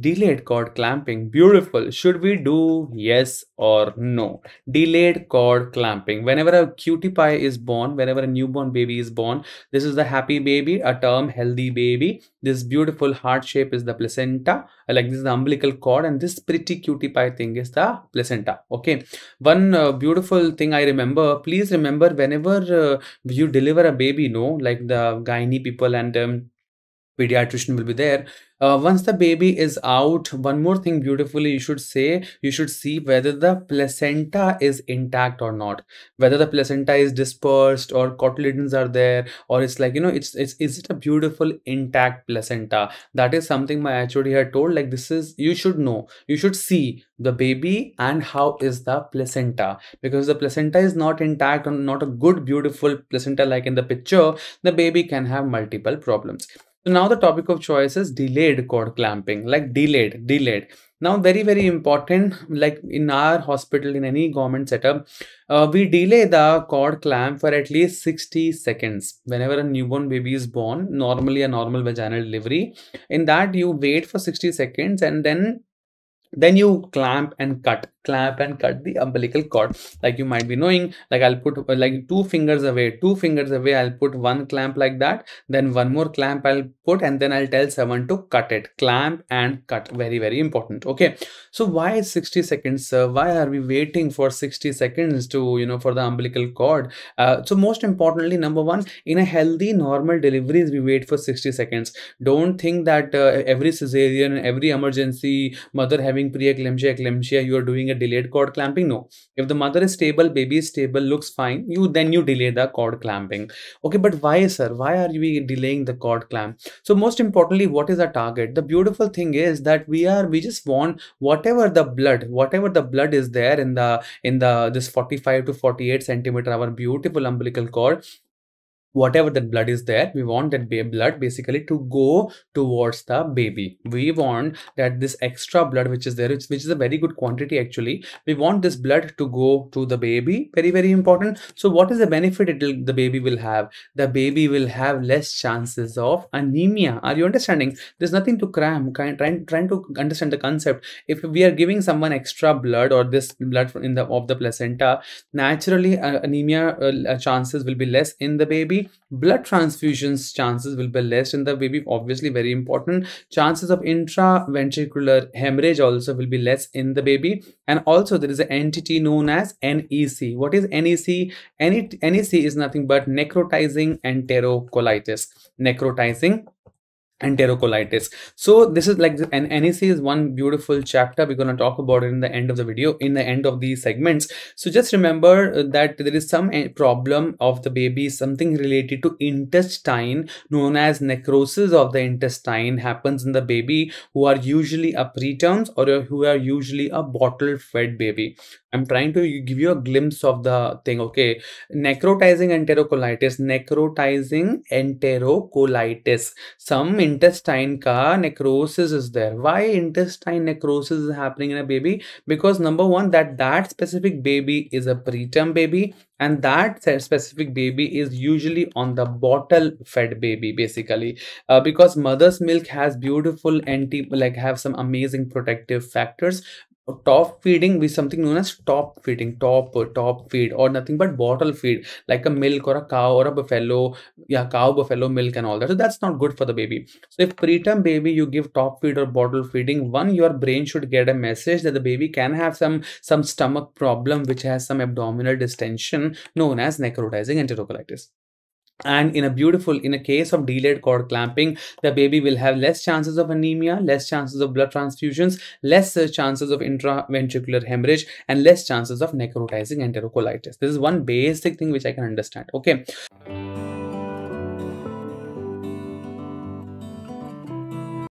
delayed cord clamping beautiful. Should we do yes or no? Delayed cord clamping. Whenever a cutie pie is born whenever a newborn baby is born this is the happy baby a term healthy baby. This beautiful heart shape is the placenta like this is the umbilical cord and this pretty cutie pie thing is the placenta okay? One uh, beautiful thing i remember please remember whenever uh, you deliver a baby no? Like the gynae people and um, pediatrician will be there. Uh, once the baby is out one more thing beautifully you should say you should see whether the placenta is intact or not. Whether the placenta is dispersed or cotyledons are there or it's like you know it's it's is it a beautiful intact placenta? That is something my HOD had told like this is you should know. You should see the baby and how is the placenta. Because the placenta is not intact or not a good beautiful placenta like in the picture the baby can have multiple problems so now the topic of choice is delayed cord clamping, like delayed, delayed. Now very, very important, like in our hospital, in any government setup, uh, we delay the cord clamp for at least 60 seconds. Whenever a newborn baby is born, normally a normal vaginal delivery, in that you wait for 60 seconds and then then you clamp and cut clamp and cut the umbilical cord. Like you might be knowing like i'll put like two fingers away two fingers away i'll put one clamp like that then one more clamp i'll put and then i'll tell someone to cut it. Clamp and cut very very important okay? So why 60 seconds uh, why are we waiting for 60 seconds to you know for the umbilical cord? Uh, so most importantly number one in a healthy normal deliveries we wait for 60 seconds. Don't think that uh, every cesarean every emergency mother having preeclampsia eclampsia you are doing a delayed cord clamping? No. If the mother is stable baby is stable looks fine you then you delay the cord clamping. Okay but why sir? Why are we delaying the cord clamp? So most importantly what is our target? The beautiful thing is that we are we just want whatever the blood whatever the blood is there in the in the this 45 to 48 centimeter our beautiful umbilical cord whatever that blood is there we want that blood basically to go towards the baby. We want that this extra blood which is there which, which is a very good quantity actually we want this blood to go to the baby. Very very important. So what is the benefit it the baby will have? The baby will have less chances of anemia. Are you understanding? There's nothing to cram trying trying to understand the concept. If we are giving someone extra blood or this blood in the of the placenta naturally uh, anemia uh, chances will be less in the baby blood transfusions chances will be less in the baby obviously very important. Chances of intraventricular hemorrhage also will be less in the baby. And also there is an entity known as NEC what is NEC NEC is nothing but necrotizing enterocolitis. Necrotizing enterocolitis. So this is like an NEC is one beautiful chapter we're going to talk about it in the end of the video in the end of these segments. So just remember uh, that there is some eh, problem of the baby something related to intestine known as necrosis of the intestine happens in the baby who are usually a preterms or who are usually a bottle fed baby I'm trying to give you a glimpse of the thing. Okay. Necrotizing enterocolitis. Necrotizing enterocolitis. Some intestine ka necrosis is there. Why intestine necrosis is happening in a baby? Because number one, that that specific baby is a preterm baby and that specific baby is usually on the bottle fed baby basically uh, because mother's milk has beautiful anti like have some amazing protective factors top feeding with something known as top feeding. Top uh, top feed or nothing but bottle feed like a milk or a cow or a buffalo. Yeah cow buffalo milk and all that. So that's not good for the baby. So if preterm baby you give top feed or bottle feeding one your brain should get a message that the baby can have some some stomach problem which has some abdominal distension known as necrotizing enterocolitis and in a beautiful in a case of delayed cord clamping the baby will have less chances of anemia less chances of blood transfusions less uh, chances of intraventricular hemorrhage and less chances of necrotizing enterocolitis. This is one basic thing which i can understand okay